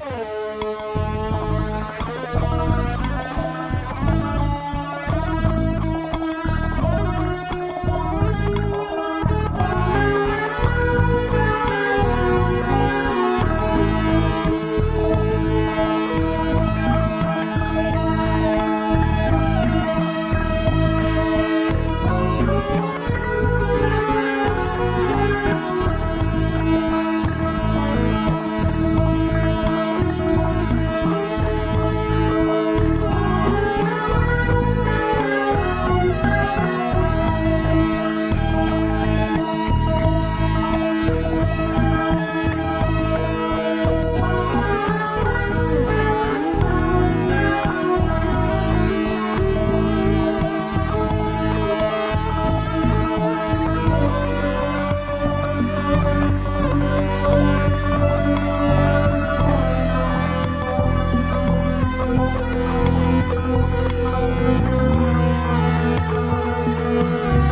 Bye. Bye.